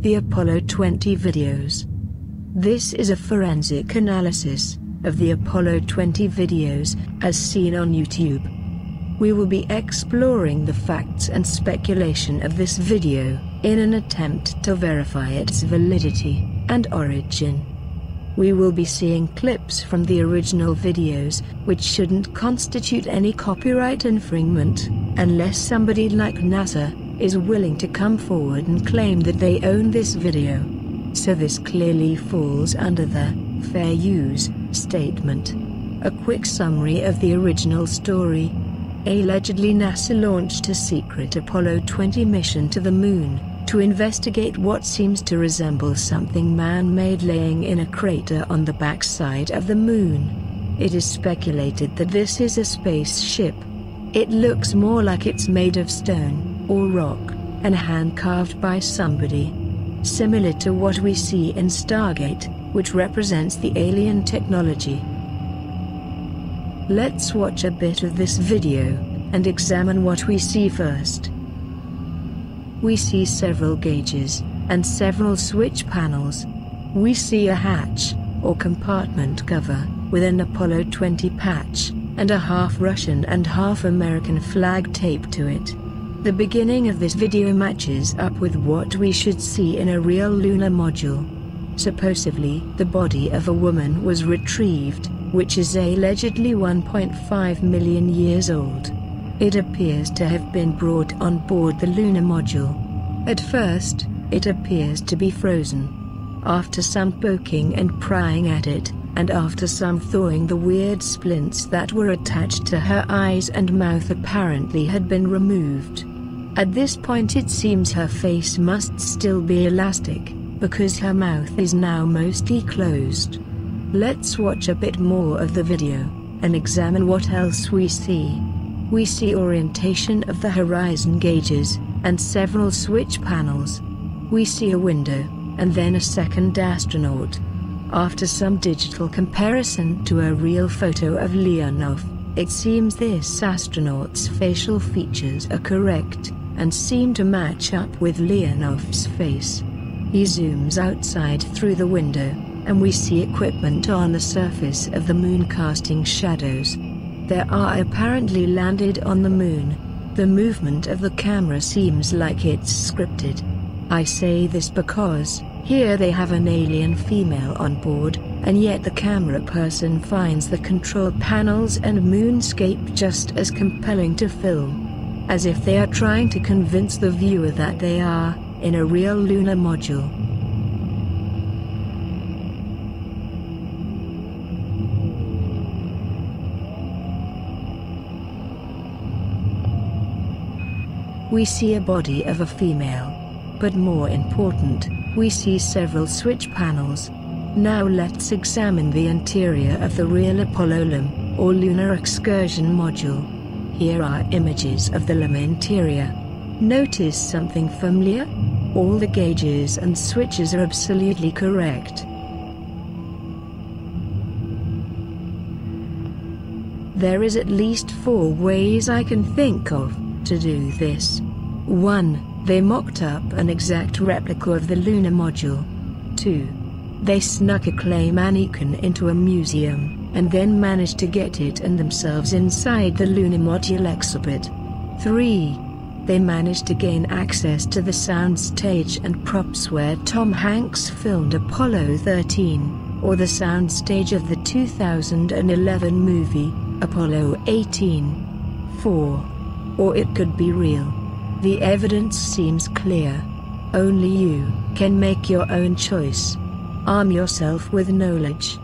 the Apollo 20 videos. This is a forensic analysis of the Apollo 20 videos as seen on YouTube. We will be exploring the facts and speculation of this video in an attempt to verify its validity and origin. We will be seeing clips from the original videos, which shouldn't constitute any copyright infringement, unless somebody like NASA is willing to come forward and claim that they own this video. So this clearly falls under the fair use statement. A quick summary of the original story. Allegedly NASA launched a secret Apollo 20 mission to the moon to investigate what seems to resemble something man-made laying in a crater on the backside of the moon. It is speculated that this is a spaceship. It looks more like it's made of stone or rock and hand-carved by somebody. Similar to what we see in Stargate, which represents the alien technology. Let's watch a bit of this video and examine what we see first. We see several gauges and several switch panels. We see a hatch or compartment cover with an Apollo 20 patch and a half Russian and half American flag taped to it. The beginning of this video matches up with what we should see in a real lunar module. Supposedly, the body of a woman was retrieved, which is allegedly 1.5 million years old. It appears to have been brought on board the lunar module. At first, it appears to be frozen. After some poking and prying at it, and after some thawing the weird splints that were attached to her eyes and mouth apparently had been removed. At this point it seems her face must still be elastic, because her mouth is now mostly closed. Let's watch a bit more of the video, and examine what else we see. We see orientation of the horizon gauges, and several switch panels. We see a window, and then a second astronaut. After some digital comparison to a real photo of Leonov, it seems this astronaut's facial features are correct, and seem to match up with Leonov's face. He zooms outside through the window, and we see equipment on the surface of the moon casting shadows. There are apparently landed on the moon. The movement of the camera seems like it's scripted. I say this because, here they have an alien female on board, and yet the camera person finds the control panels and moonscape just as compelling to film. As if they are trying to convince the viewer that they are, in a real lunar module. We see a body of a female. But more important, we see several switch panels. Now let's examine the interior of the real Apollo LEM, or Lunar Excursion Module. Here are images of the LEM interior. Notice something familiar? All the gauges and switches are absolutely correct. There is at least four ways I can think of to do this. 1. They mocked up an exact replica of the lunar module. 2. They snuck a clay mannequin into a museum, and then managed to get it and themselves inside the lunar module exhibit. 3 they managed to gain access to the soundstage and props where Tom Hanks filmed Apollo 13, or the soundstage of the 2011 movie, Apollo 18. 4. Or it could be real. The evidence seems clear. Only you can make your own choice. Arm yourself with knowledge.